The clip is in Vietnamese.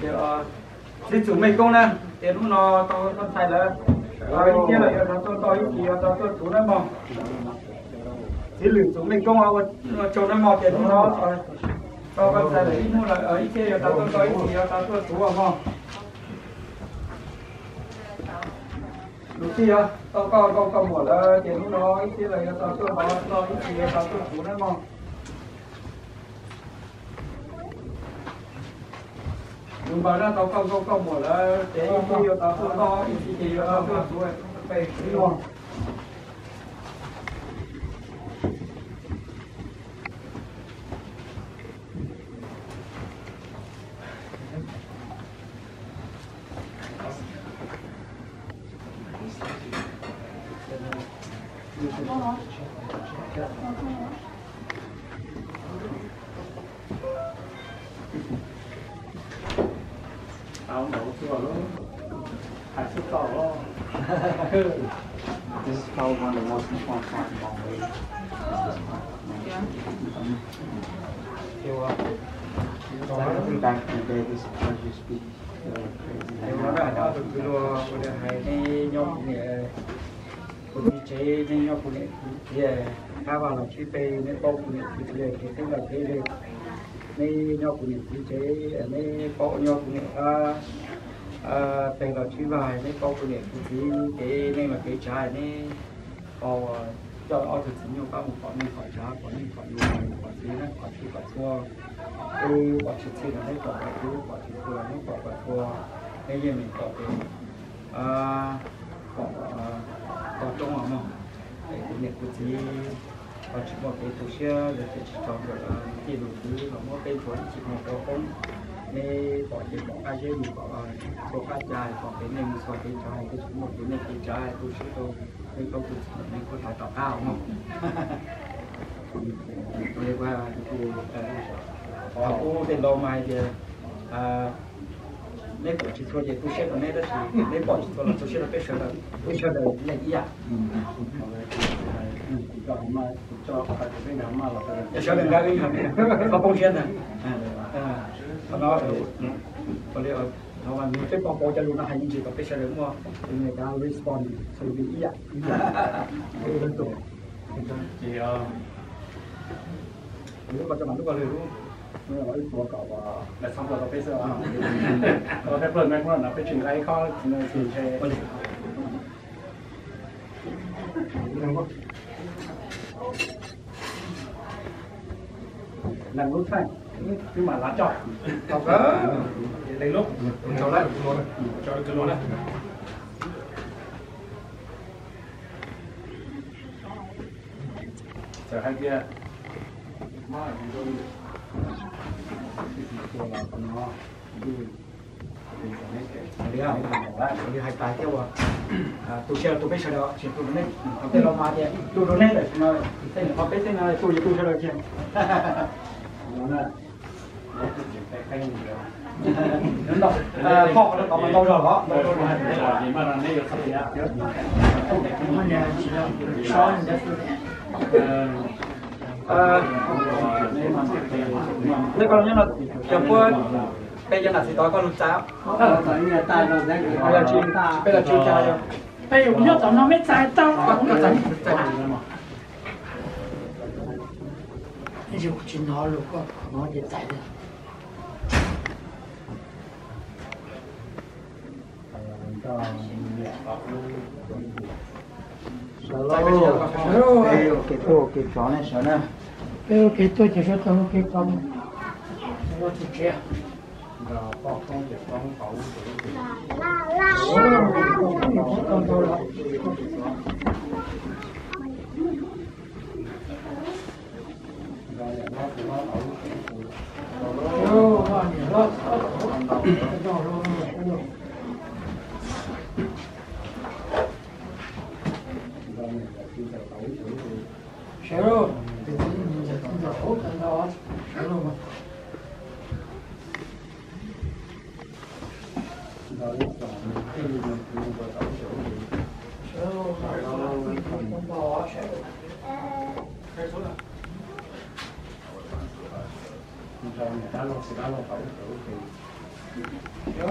thì thì chủ mình công nè thì lúc nó tôi con xài là rồi kia là nó tôi ý kia tôi tôi chủ nó mong thì lử chủ mình công ao chỗ nó mò thì nó tôi con xài là ý mua là ở ý kia tôi tôi tôi ý kia tôi tôi chủ vào mong lúc kia tôi có có có một là thì lúc nó ý kia là tôi tôi nó tôi ý kia tôi tôi chủ nó mong mà nó tao không không không một là để yêu tao không thì tao không có phải luôn I. This is probably one of the most important parts in Long Beach. Yeah. You're welcome. So back in the day, this church used to be uh, crazy. Nó là của chế nên nhau của nhẹ thì các là chế về nên bao của nhẹ thì về thì tức là thế đi nên nhau của nhẹ chế nên bao nhau của nhẹ à à là chế vài nên bao của nhẹ thì cái nên là cái trái nên bao cho ở thực sự nhiều các một quả mình khỏi trái quả mình khỏi dùng quả gì đó quả gì phải thua ừ khoản chỉ thì là mấy khoản phải thua khoản chỉ thua là mấy khoản phải thua cái gì mình có cái à khoản trong mà mà cái việc của chị khoản chỉ một cái tổ chức rồi thì chỉ chọn được là cái đầu tư và mỗi cái vốn chỉ một cái không? Nên bỏ chỉ bỏ cái gì mình bỏ số cái dài bỏ cái này mình số cái dài cái số một, cái này cái dài tôi sẽ tôi mình không được nên có thể tạo cao không? Tôi đi qua tôi họ cũng tên lâu mai thì à có chỉ thôi tôi sẽ còn nếu đó thì bỏ chỉ thôi là tôi sẽ là cái sợ là tôi sợ là là gì à Còn mà cho phải cái nào mà là để sợ ra cái gì có 险 này à à nó còn liệu nó mà nếu cái cho luôn nó hay như gì có cái sợ đúng không thì người ta respond thì bị ý à cái đơn tuổi Thì ờ, nếu mà cho bạn lúc vào luôn nó nói của cậu là xong rồi nó phải sợ. Có thể phần này cũng là phải chỉnh cái kho thì sẽ làm lúc thay nhưng mà lá trọi học đó lấy lúc cho lại cho cái luôn đấy chờ hai kia thì là con nó đi Đấy? Đấy hai tài tiêu à. Tôi sẽ tôi biết sao đó, chỉ tôi nên không thể lo mà thì tôi đâu nên được thế là không biết thế nào tôi tôi sẽ được chứ. nó là Đúng rồi. À, phọc có mà đâu rồi đó. đây là gì mà nó này có gì á Ờ, nếu còn nhớ là chấm qua bây giờ là sẽ tối con lúc sáu bây giờ chim bây giờ chim cha bây giờ nhớ tao nó mới sai tao con nó tránh nhiều chuyện họ lúc đó nó gì tại đó Hello. Hello. Okay, okay, okay. Sorry, sorry. 给我给多几个灯，给搞我就这样。那把房子房房屋都给。行了。Contra